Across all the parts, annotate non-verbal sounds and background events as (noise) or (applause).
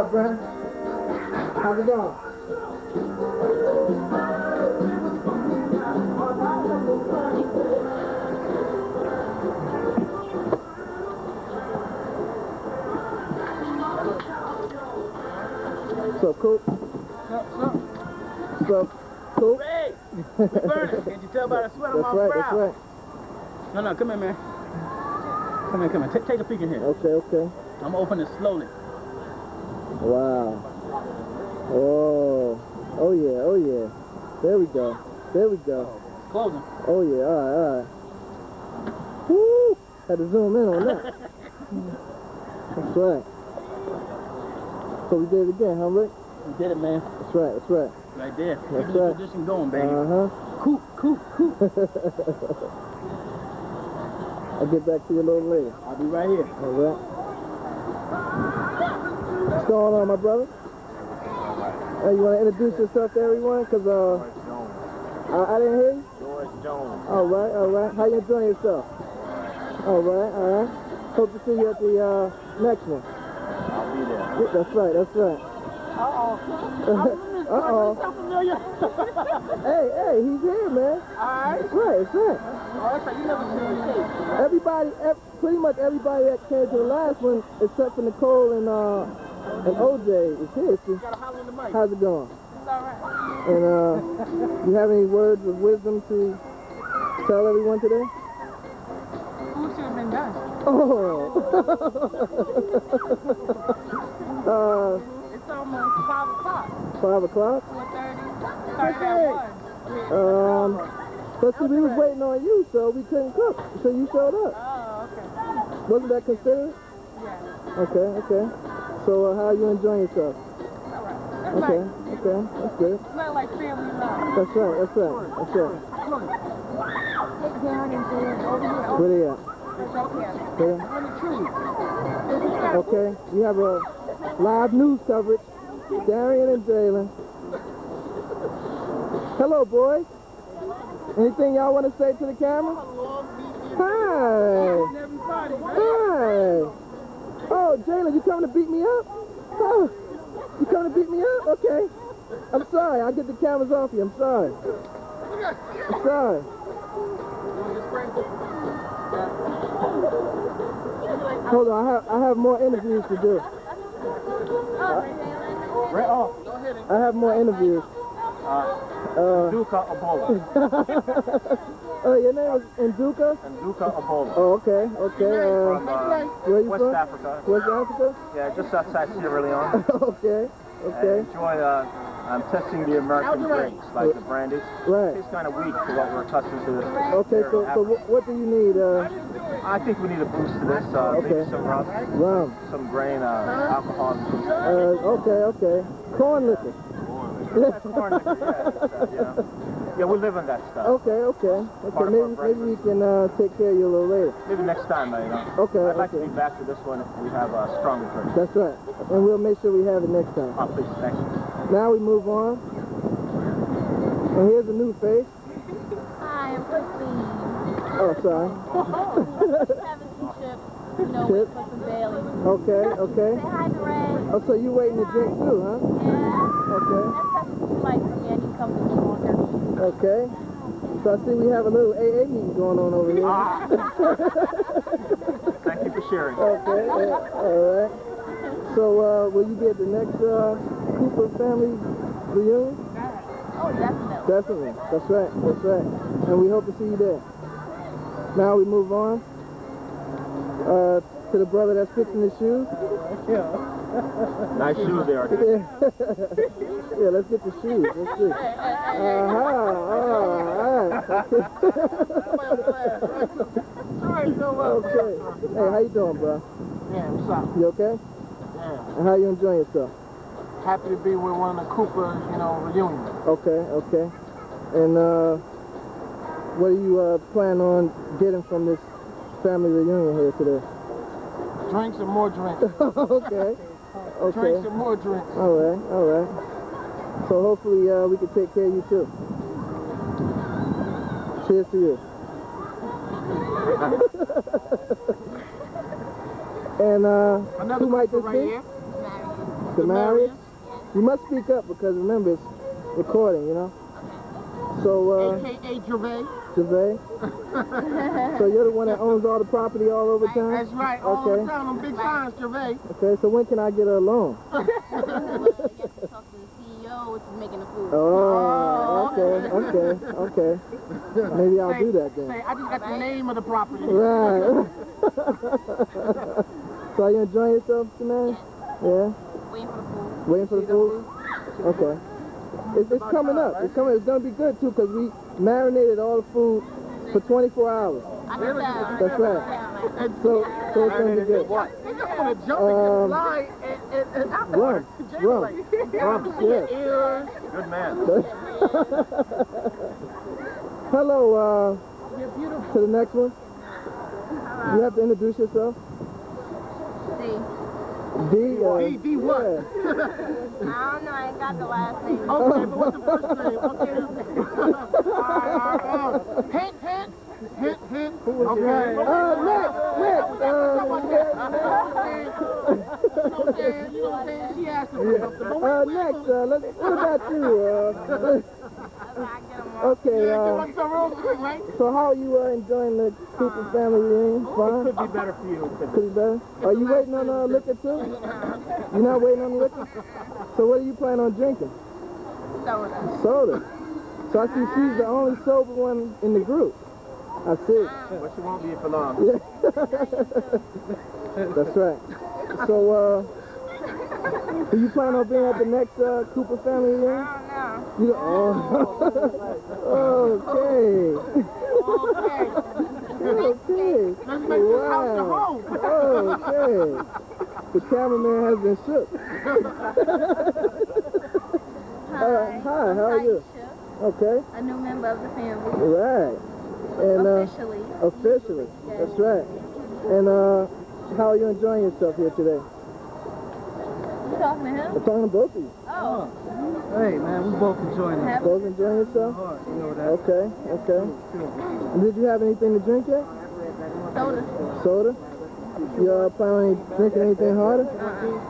up, Brent? How's it going? What's up, Coop? What's up, Coop? Hey! Burn. Can't you tell by the sweat on my right, brow? that's right. No, no, come here, man. Come here, come here. Take, take a peek in here. Okay, okay. I'm gonna open it slowly. Wow. Oh. Oh yeah, oh yeah. There we go. There we go. Closing. Oh yeah, all right, all right. Woo! Had to zoom in on that. (laughs) That's right. So we did it again, huh, Rick? You did it, man. That's right, that's right. Right there. That's Keep right. tradition going, baby. Uh-huh. Coop, coop, coop. (laughs) I'll get back to you a little later. I'll be right here. All right. What's going on, my brother? Hey, you want to introduce yourself to everyone? Because uh, I, I didn't hear you. George Jones. All right, all right. How you enjoying yourself? All right, all right. Hope to see you at the uh, next one. I'll be there. Yeah, That's right, that's right. Uh-oh. (laughs) Uh-oh. So familiar. (laughs) Hey, hey, he's here, man. Alright. That's right, that's right. Oh, that's right. You never seen me say. Everybody, ev pretty much everybody that came to the last one, except for Nicole and uh, and OJ, is here. So gotta holler in the mic. how's it going? It's alright. And uh, you have any words of wisdom to tell everyone today? Food should have been done. Oh. (laughs) uh, It's almost 5 o'clock. five o'clock. 4.30. Started at 1. Um, but see, we was waiting on you, so we couldn't cook. So you showed up. Oh, okay. Wasn't that considered? Yeah. Okay, okay. So uh, how you enjoying yourself? All right. That's Okay, okay, that's good. it's not like family love. That's right, that's right, that's right. Take down and do it over here. Where they at? On the tree. Okay, you have a live news coverage. Darian and Jalen. Hello, boys. Anything y'all want to say to the camera? Hi. Hi. Oh, Jalen, you coming to beat me up? Oh, you coming to beat me up? Okay. I'm sorry. I'll get the cameras off you. I'm sorry. I'm sorry. Hold on, I have I have more interviews to do. Right off. I have more interviews. Uh, Duca Ebola. (laughs) oh, your name is Nduka? And Duca Ebola. Oh, okay, okay. From Uh, uh, where you West from? Africa. West Africa? Yeah, just outside Sierra Leone. (laughs) okay, And okay. enjoy, uh, I'm testing the American drinks, like the brandy. Right. It's kind of weak for what we're accustomed to. Okay, so, so what do you need? Uh, I think we need a boost to this. Uh, Okay. Maybe some rum, rum. some grain, uh, alcohol. Uh, okay, okay. Corn liquor. That's corn yeah, uh, you. Yeah, we live on that stuff. Okay, okay. Okay, maybe, maybe we can uh, take care of you a little later. Maybe next time, uh, you know. Okay, I'd like to okay. be back to this one if we have a stronger drink. That's right. And we'll make sure we have it next time. Oh, please, thank you. Now we move on. And here's a new face. Hi, I'm Christine. Oh, sorry. Having some chips, you know, Chips? with some Bailey. Okay, okay. Say hi to Ray. Oh, so you waiting to drink too, huh? Yeah. Okay, That's something too light for me. I need something stronger. okay. So I see we have a little AA meeting going on over here. (laughs) Thank you for sharing. Okay, yeah, all right. So uh, will you be at the next uh, Cooper family reunion? Oh, definitely. Definitely. That's right. That's right. And we hope to see you there. Now we move on uh, to the brother that's fixing his shoes. Nice shoes there. Yeah. (laughs) yeah, let's get the shoes. Let's see. Uh-huh. All right. Okay. (laughs) Hey, how you doing, bro? Yeah, what's up? You okay? Yeah. And how you enjoying yourself? Happy to be with one of the Cooper, you know, reunion. Okay, okay. And uh, what do you uh, plan on getting from this family reunion here today? Drinks and more drinks. (laughs) okay. Okay. and more drinks. All right, all right. So hopefully uh, we can take care of you too. Cheers to you. (laughs) and uh, Another who might this right be? here. Marry? You must speak up because remember it's recording, you know? So, uh, AKA Gervais. Gervais. (laughs) so you're the one that owns all the property all over town? That's right. All Okay. the time on big signs, Gervais. Okay, so when can I get a loan? (laughs) Well, you get to talk to the CEO, which is making the food. Oh, oh. okay, okay, okay. Maybe I'll do that then. Say, I just got the name of the property. Right. (laughs) so are you enjoying yourself tonight? Yeah? Waiting for the food. Waiting for the food? Okay. It's, it's coming up. It's coming. It's gonna be good too because we marinated all the food for 24 hours. I can tell. That's right. Yeah, like, So, so it's gonna be good. You just want to jump Um, and fly and, and, and Rum, rum. Rum. (laughs) Yes. Good man. (laughs) Hello, uh, to the next one. You have to introduce yourself. see. D. Uh, D, D what? yeah. (laughs) I don't know. I ain't got the last name. Okay, but what's the first name? Okay. (laughs) uh, uh, hint, hint. Hint, hint. Okay. Uh, next, next. You know what I'm saying? You know what I'm saying? She asked me something. Uh, uh, next, uh, let's, what about you? Uh, (laughs) okay, Yeah, uh, give us real quick, right? so how are you uh, enjoying the Cooper family reunion? Fine? Could be better for you. Could be better? Are you waiting on uh, liquor too? You're not waiting on liquor? So what are you planning on drinking? Soda. Soda. So I see she's the only sober one in the group. I see. But she won't be for long. Yeah. (laughs) That's right. So, uh, do you plan on being at the next uh, Cooper family reunion? You oh. okay. okay. Let's make the Wow. Okay. The cameraman has been shook. (laughs) Uh, hi, how are you? Okay. a new member of the family. Right. And uh, Officially. officially, that's right. And uh, how are you enjoying yourself here today? You talking to him? I'm talking to both of you. Oh. Hey, man, we both enjoying it. Both enjoying yourself? Hard, you know that. Okay, okay. And did you have anything to drink yet? soda. Soda? You uh, plan on drinking anything harder?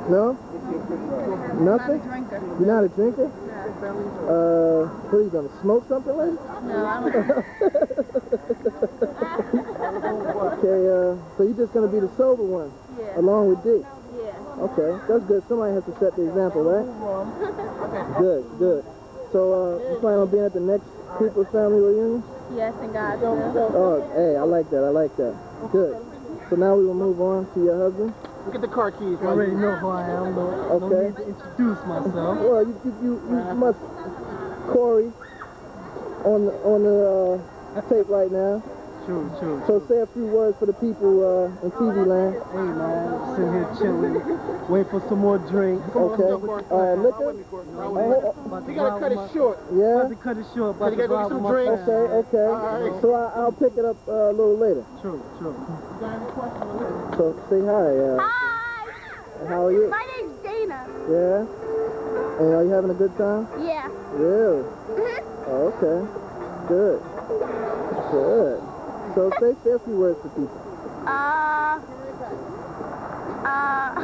No? Not a Nothing? drinker. You're not a drinker? Yeah. Uh, what are you gonna smoke something later? No, I don't. (laughs) (laughs) Okay, uh, so you're just gonna be the sober one, Yeah. along with D. Yeah. Okay, that's good. Somebody has to set the example, right? Good, good. So, uh, you plan on being at the next Cooper family reunion? Yes, and God. Oh, hey, I like that. I like that. Good. So now we will move on to your husband. Look at the car keys, I already know who I am, though. No Okay. need to introduce myself. Well, you you, you, you must Corey on the on the uh, tape right now. True, true. So say a few words for the people uh, in TV land. Hey, man, sitting here chilling, wait for some more drinks. Okay. Uh, liquor. Oh, About to You gotta cut it short. yeah. About to cut it short, about You gotta go get some drinks. Okay. Okay. Alright. So I, I'll pick it up uh, a little later. True, true. (laughs) So say hi. Uh, Hi. how are you? My name's Dana. Yeah. And are you having a good time? Yeah. Really? Oh, okay. Good. Good. So say, say a few words for people. Uh. Uh. (laughs)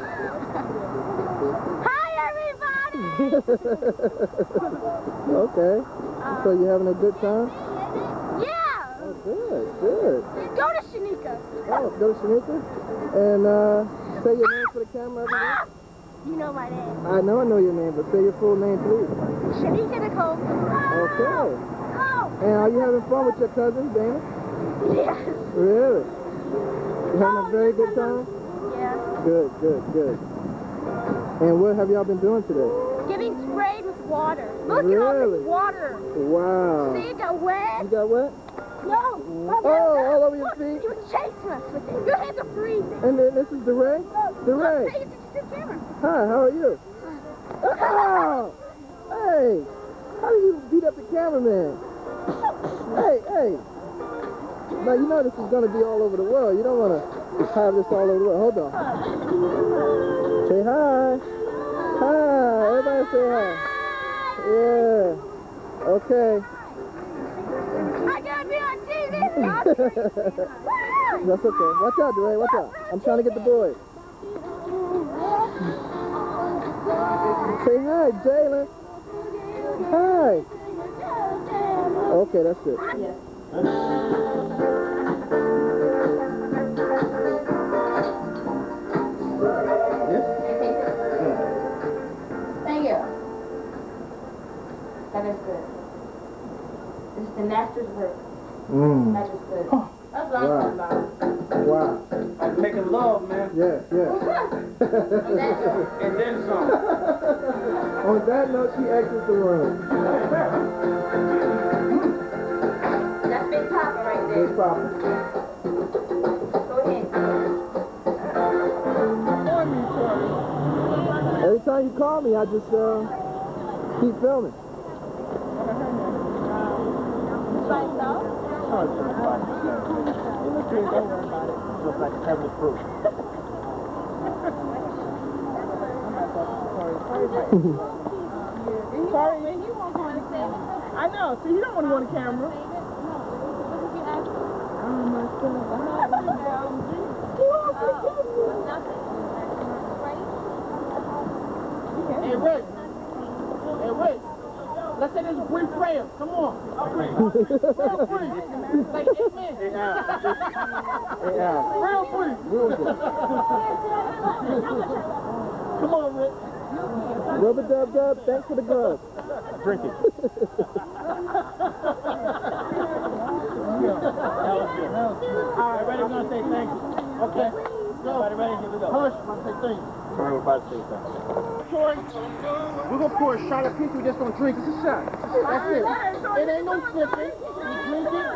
Hi, everybody. (laughs) okay. So you having a good time? Yeah. Oh, good, good. Go to Shanika. Oh, go to Shanika. And uh, say your name for the camera, everyone. You know my name. I know I know your name, but say your full name, please. Shanika Nicole. Okay. Oh. And are you having fun with your cousin, Dana? Yes. Really? You having a very good time? Yeah. Good, good, good. And what have y'all been doing today? Getting sprayed with water. Look at all this water. Wow. See, it got wet. You got wet? No. Oh, oh all over your Look, feet? He was chasing us with it. Your hands are freezing. And then this is DeRay? DeRay. Say it to the camera. Hi, how are you? (laughs) Oh, hey, how do you beat up the cameraman? Hey, hey. Now, you know this is going to be all over the world. You don't want to have this all over the world. Hold on. Say hi. Hi. Everybody say hi. Yeah. Okay. I gotta be on TV. (laughs) That's okay. Watch out, DeRay. Watch out. I'm trying to get the boy. Say hi, Jalen. Hi. Okay, that's it. Thank you. That is good. This is the master's work. Mm. That is good. That's what I'm Wow. talking about. Wow. I'm making love, man. Yes, yes. (laughs) And then some. (laughs) On that note, she exits the room. (laughs) That's Big Papa right there. Big Papa. Go ahead. Every time you call me, I just uh, keep filming. Looks like it's heavily fruit. Sorry. I know. See, you don't want to go on the camera. Hey, Rick. Hey, Rick. Let's say this brief prayer. Come on. Real brief. Like eight minutes. Real brief. Come on, Rick. Rubber dub dub, thanks for the glove. Drink it. (laughs) All right, ready? We're going to say thank you. Okay. Go. Everybody ready? Here we go. Hush. I'm going to say thank you. Sorry, we're about to say something. pour, we're gonna pour a shot of pizza. We just gonna drink. It's a shot. That's it. It ain't no sipping. We drink it.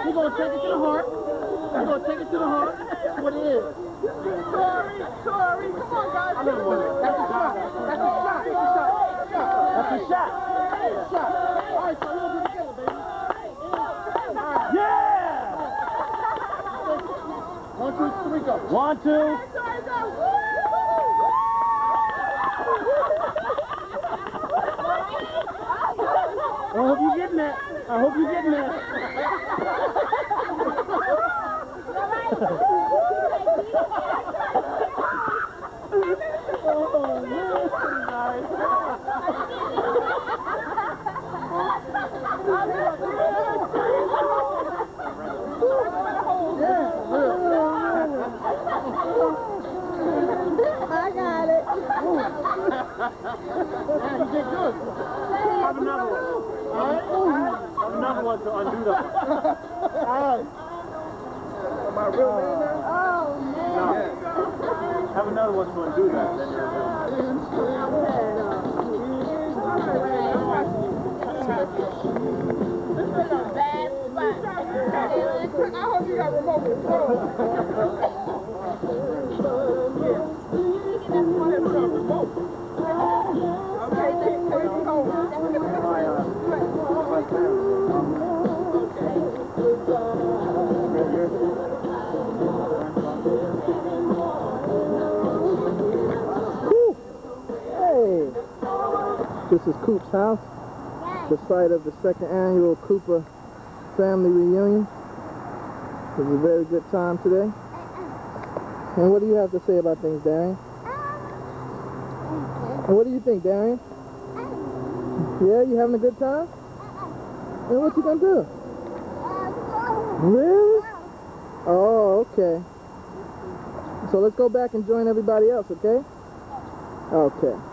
We're gonna take it to the heart. We're gonna take it to the heart. That's what it is. Sorry, sorry. Come on, guys. I know what it is. That's a shot. That's a shot. That's a shot. That's a shot. That's a shot. All right, so we're gonna be together, baby. Yeah! Three, go. One, two. I hope you're getting that. I hope you're getting that. Yeah, you did good. Have another one. All right? Have another one to undo that. (laughs) All right. Am I real man now? Have another one to undo that. Then you're good. I hope you got remote control. (laughs) This is Coop's house, the site of the second annual Cooper family reunion. It was a very good time today. And what do you have to say about things, Darian? And what do you think, Darian? Yeah, you having a good time? And what you gonna do? Really? Oh, okay. So let's go back and join everybody else, okay? Okay.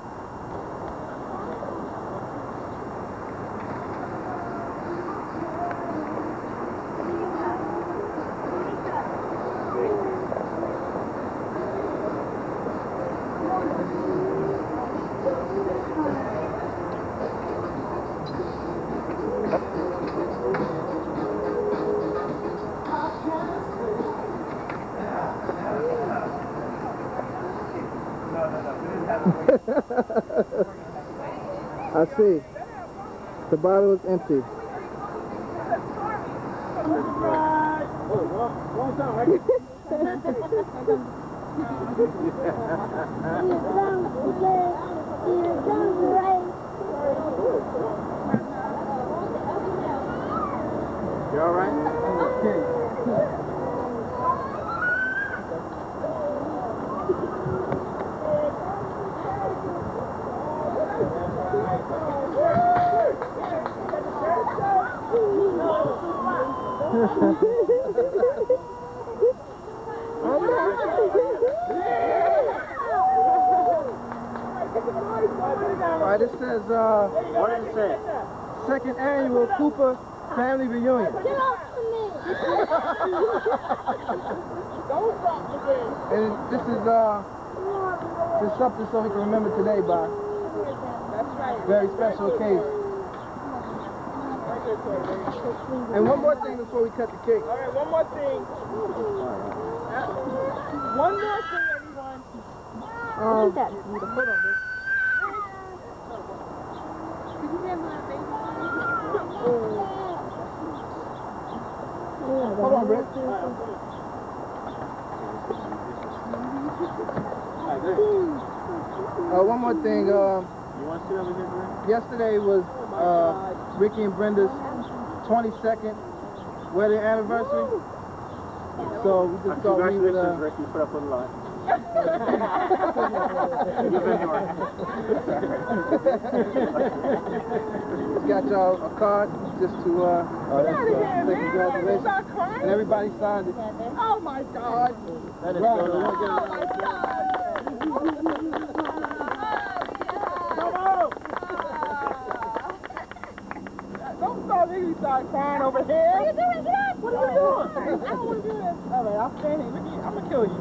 (laughs) I see. The bottle is empty. (laughs) You all right? All right, this says uh, What did it say? second annual Cooper family reunion. Get off of me! Don't drop the ring. And this is uh, just something so we can remember today by That's right. very special occasion. And one more thing before we cut the cake. All right, one more thing. One more thing, everyone. Um, That's beautiful. hold on, Britt. Uh, one more thing. Um, You want to sit over here, Brent? yesterday was uh, Ricky and Brenda's 22nd wedding anniversary. So we just thought we would. Congratulations, Uh, Rick. You put up with a lot. You've been yours. got y'all a card just to uh, uh, Get out here, say man. congratulations. Stop crying. And everybody signed it. Oh my God. That is Right, so nice. Oh my God. Making me start crying over here. What are you doing? Get up. What are you doing? I don't want to do this. All right, I'll stand here. Look at you. I'm going to kill you.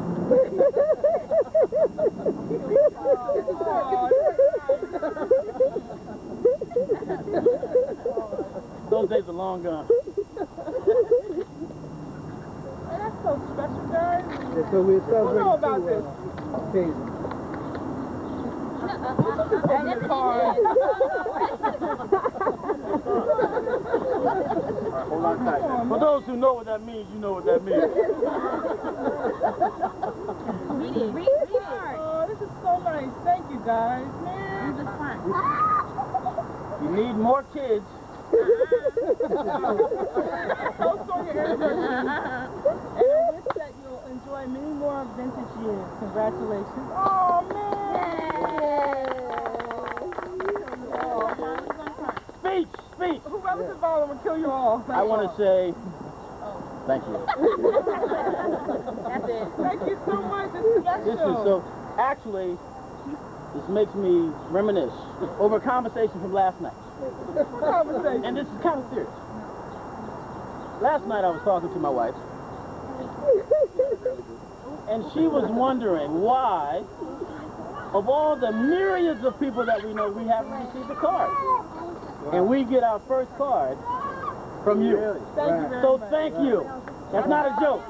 (laughs) Those days are long gone. Man, that's so special, guys. Yeah, so we're Who celebrating know about two, this? uh, occasions. Open your card. Hold on tight. For who know what that means, you know what that means. Oh, this is so nice. Thank you, guys. Man. You need more kids. (laughs) so sorry your anniversary. And I wish that you'll enjoy many more vintage years. Congratulations. Oh, man. Oh, speech, speech. Whoever's involved, I'm going to kill you all. I want to say thank you. That's it. Thank you so much. This is special. This is so. Actually, this makes me reminisce over a conversation from last night. conversation. And this is kind of serious. Last night I was talking to my wife, and she was wondering why, of all the myriads of people that we know, we haven't received a card. And we get our first card from you. Thank you So much. thank you. That's not a joke.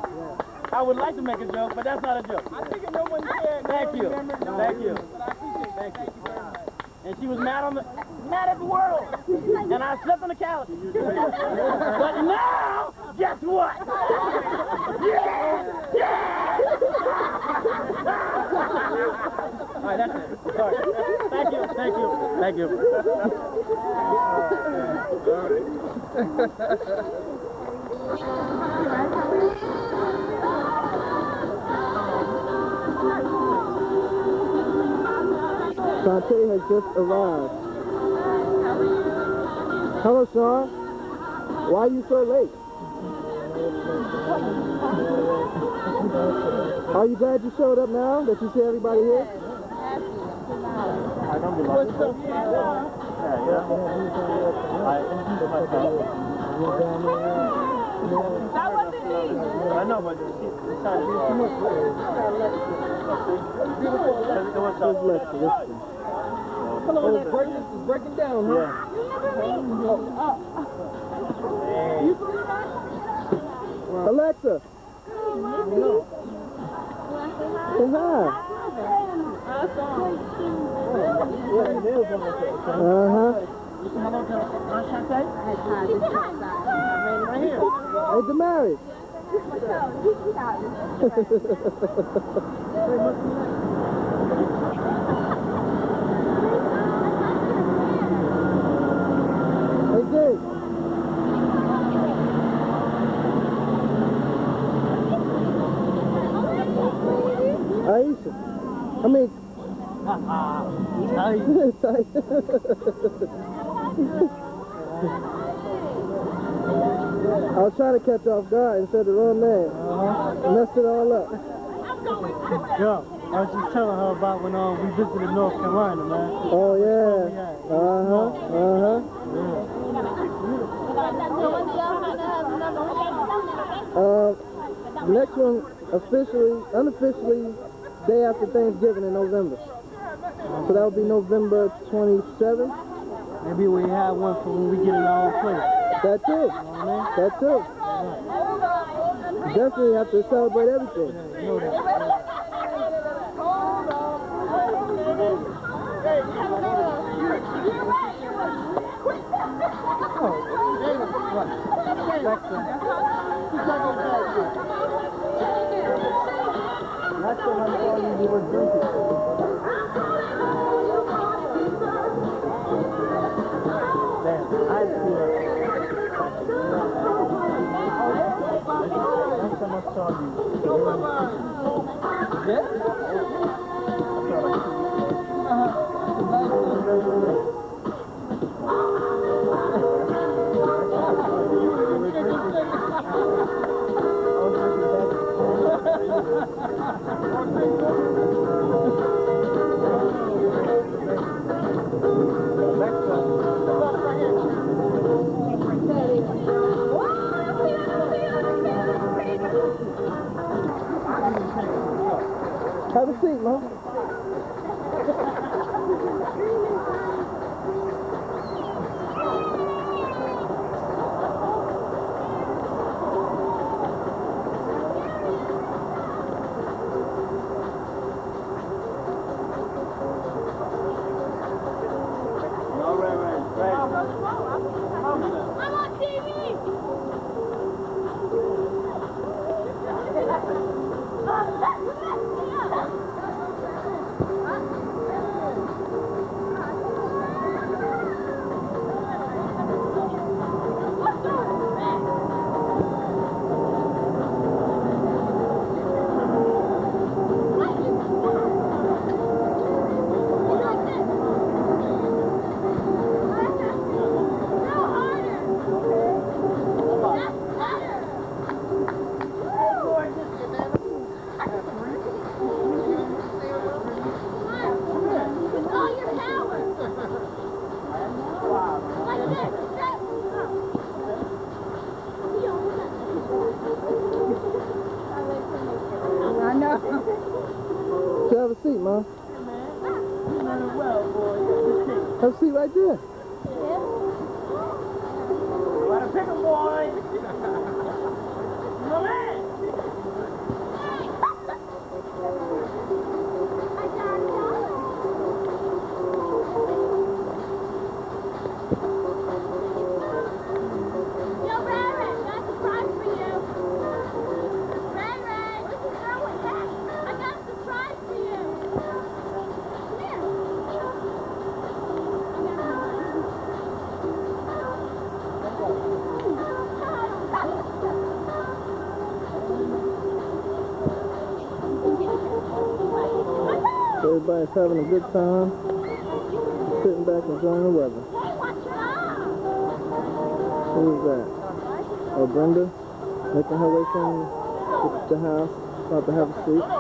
I would like to make a joke, but that's not a joke. I figured no one cared. Thank you. no Thank you. knew, But I appreciate it. Thank you. Thank you. And she was mad on the mad at the world. And I slept on the couch. (laughs) but now, guess what? (laughs) Yeah! Yeah! (laughs) Right, that's it. Sorry. Thank you. Thank you. Thank you. Shantae has just arrived. Hello, Sean. Why are you so late? Are you glad you showed up now that you see everybody here? I don't be like Yeah, yeah. That wasn't me. I, know, but it's it's not It was Just listen, listen. Breaking, down, huh? Alexa. Uh-huh. Hey, (laughs) Dick. Aisha. I mean, Aisha. I was trying to catch you off guard and said the wrong name. Messed it all up. Yo, I was just telling her about when uh, we visited North Carolina, man. Oh yeah. yeah. Uh-huh. Uh-huh. Uh, the next one officially, unofficially, day after Thanksgiving in November. So that would be November 27th. Maybe we have one for when we get in our own place. That too. That too. Definitely have to celebrate everything. You know that. That's the one you were drinking. Last time I saw you. Yeah? Have a Everybody's having a good time. Sitting back enjoying the weather. Eye. Who's that? Oh, Brenda, making her way from the- the house, about to have a seat.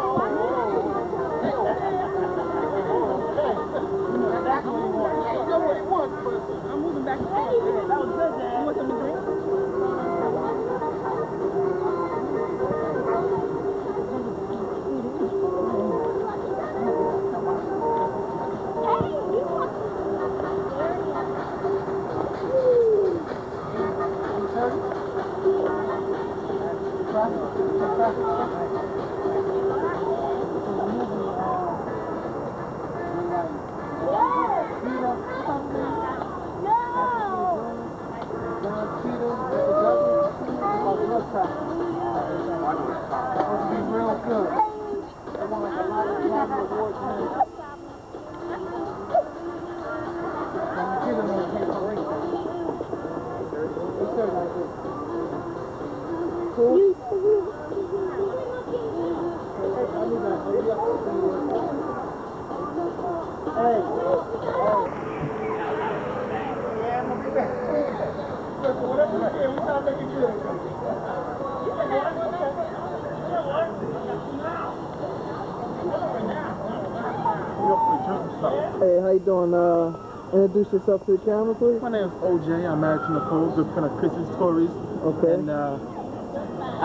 You doing? Uh, introduce yourself to the camera, please. My name is OJ. I'm to Nicole, good friend of Chris's stories, Okay. and uh,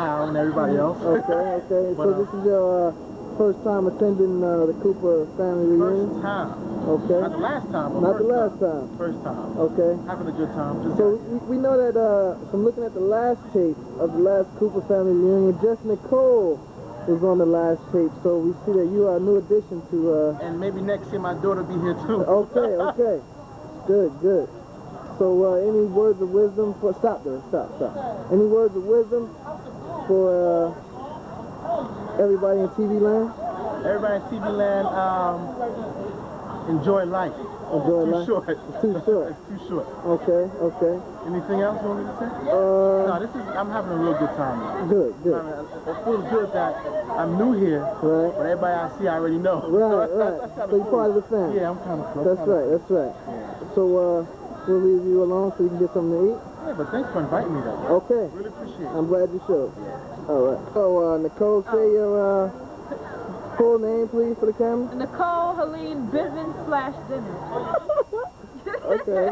Al and everybody else. Okay, okay. (laughs) But, So uh, this is your uh, first time attending uh, the Cooper family First reunion? time. Okay. Not the last time. Not the first last time. First time. Okay. Having a good time. Just So we, we know that uh, from looking at the last tape of the last Cooper family reunion, just Nicole was on the last tape. So we see that you are a new addition to. Uh, and maybe next year my daughter be here too. okay, okay, good, good. So uh, any words of wisdom for? Stop there, stop, stop. Any words of wisdom for uh, everybody in TV land? Everybody in TV land, um, enjoy life. Enjoy too life. short. It's too short. it's (laughs) too short. Okay, okay. Anything else you want me to say? Uh, no, this is. I'm having a real good time. Now. good, I, good. mean, it feels good that I'm new here, Right. but everybody I see I already know. Right, (laughs) So right. that's kinda So you're cool. part of the family. Yeah, I'm kind of close. That's right, that's right. So uh, we'll leave you alone so you can get something to eat. Yeah, but thanks for inviting me though. Okay. Really appreciate it. I'm glad you showed. All right. So uh, Nicole, say your uh, full name, please, for the camera. Nicole Helene Bivens slash Bivens. (laughs) Okay.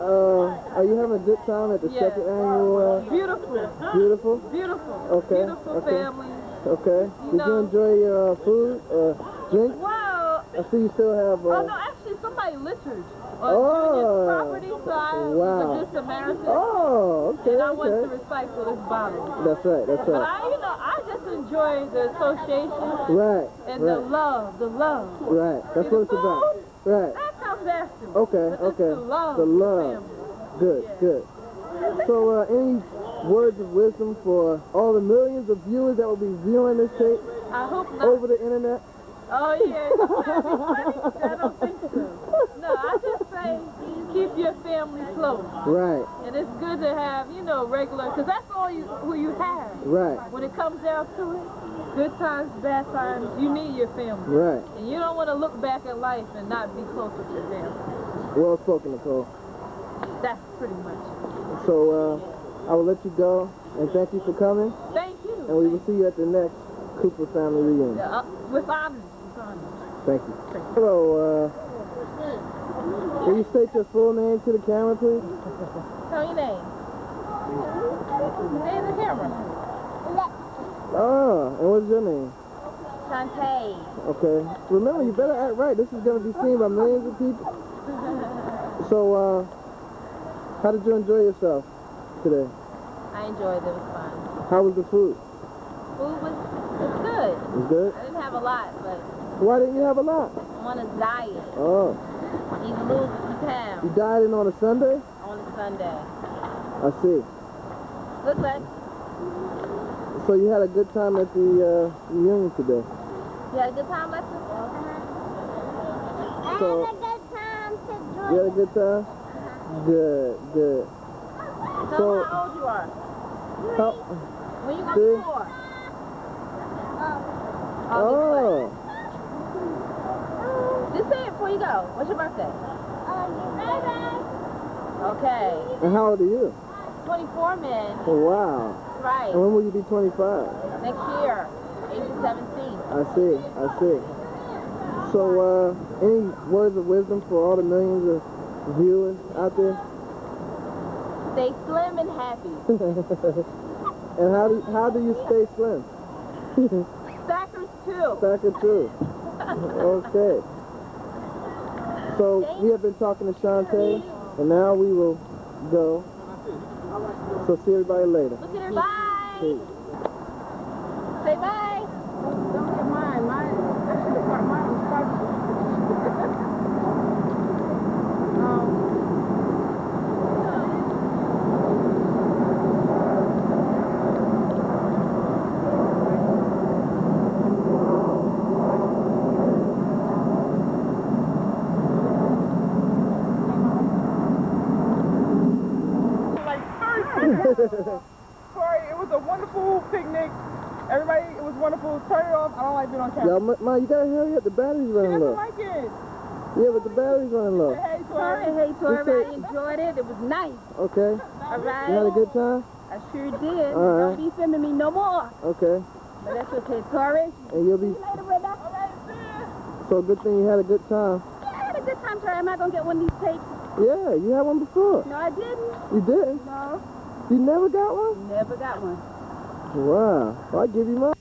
Uh, are you having a good time at the Yeah. second annual? Beautiful, Uh, beautiful. beautiful, Okay, beautiful okay. family. Okay. Did you enjoy your uh, food, uh, drink? Wow. I see you still have. Oh Uh, no, actually somebody littered on Oh. Property, so I Wow. was a good Samaritan. oh, okay, and I went to okay. recycle this bottle. That's right. That's But right. I, you know, I just enjoy the association Right. and the love, the love. Right. That's what it's about. Right. That comes after. Okay. But Okay. The love. The love. Good, good. So, uh, any words of wisdom for all the millions of viewers that will be viewing this tape I hope not. over the internet? Oh yeah, you trying to funny? I don't think so. No, I just say keep your family close, Right, and it's good to have you know regular, because that's all you who you have. right, When it comes down to it, good times, bad times, you need your family, right. and you don't want to look back at life and not be close with your family. Well spoken, Nicole. That's pretty much. So, uh, I will let you go, and thank you for coming, Thank you. and we will see you at the next Cooper family reunion. Yeah, uh, with honors. Thank you. Hello, uh, can you state your full name to the camera, please? Tell your name. Name the camera. Ah, and what's your name? Shantae. Okay. Remember, you better act right. This is going to be seen by millions of people. (laughs) So, uh, how did you enjoy yourself today? I enjoyed it. It was fun. How was the food? Food was, was good. It was good? I didn't have a lot, but Why didn't you have a lot? I'm on a diet. Oh, Need to lose a few you dieting on a Sunday? on a Sunday. I see. Good luck. So you had a good time at the uh, reunion today. You had a good time, at Lexus? So, good time to you had a good time? Good, good. Tell So- how old you are. How, When you got See? four. Oh. oh, Just say it before you go. What's your birthday? Uh, okay. and how old are you? 24 men. Oh, wow. Right. And when will you be 25? Next year. April 17th. I see, I see. So, uh, any words of wisdom for all the millions of viewers out there? Stay slim and happy. (laughs) and how do how do you stay slim? Stackers too. Back or true? Okay. So we have been talking to Shantae, and now we will go. So see everybody later. Look at her. Bye. Peace. Say bye. Don't get mine. Mine. I should have got mine was um, Corey, it was a wonderful picnic. Everybody, it was wonderful. Turn it off. I don't like being on camera. Y'all, ma, ma, you gotta hurry up. The battery's She running doesn't low. like it. Yeah, but the battery's running low. Hey, Sorry, Tori. hey, Tori. say- I enjoyed it. It was nice. Okay. All right. You had a good time. I sure did. All right. Don't be filming me no more. Okay. But that's okay, Tori. And you'll be. Later, Rebecca. So good thing you had a good time. Yeah, I had a good time Tori. I'm I going to get one of these tapes? Yeah, you had one before. No, I didn't. You didn't? No, You never got one? never got one. Wow. I'll give you mine.